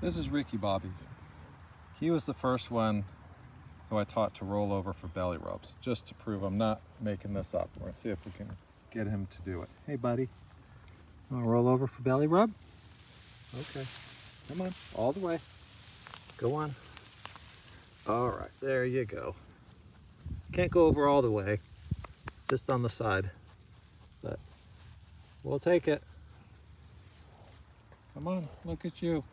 This is Ricky Bobby. He was the first one who I taught to roll over for belly rubs, just to prove I'm not making this up. We're gonna see if we can get him to do it. Hey buddy, wanna roll over for belly rub? Okay, come on, all the way. Go on. All right, there you go. Can't go over all the way, just on the side, but we'll take it. Come on, look at you.